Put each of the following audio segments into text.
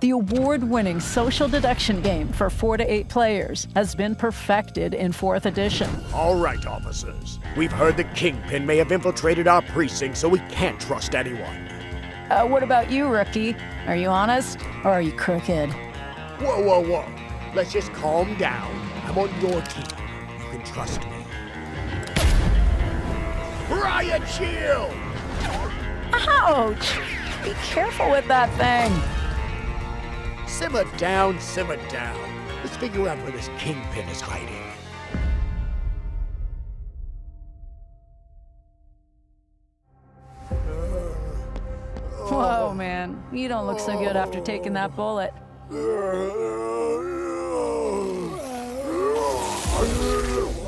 The award winning social deduction game for four to eight players has been perfected in 4th edition. All right, officers. We've heard the Kingpin may have infiltrated our precinct, so we can't trust anyone. Uh, what about you, rookie? Are you honest or are you crooked? Whoa, whoa, whoa. Let's just calm down. I'm on your team. You can trust me. Riot Shield! Ouch! Be careful with that thing. Simmer down, simmer down. Let's figure out where this Kingpin is hiding. Whoa, man. You don't look so good after taking that bullet. Uh,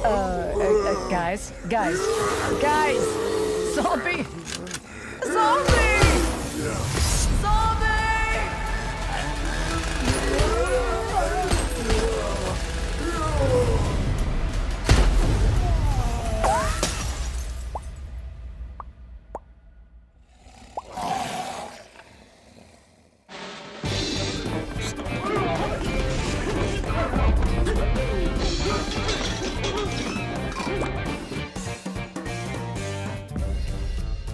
uh, uh, guys, guys, guys! Zombie!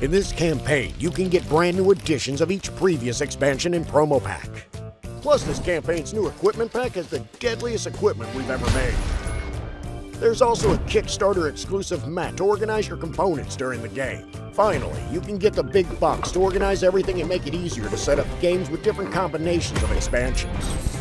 In this campaign, you can get brand new editions of each previous expansion and promo pack. Plus, this campaign's new equipment pack has the deadliest equipment we've ever made. There's also a Kickstarter exclusive mat to organize your components during the game. Finally, you can get the big box to organize everything and make it easier to set up games with different combinations of expansions.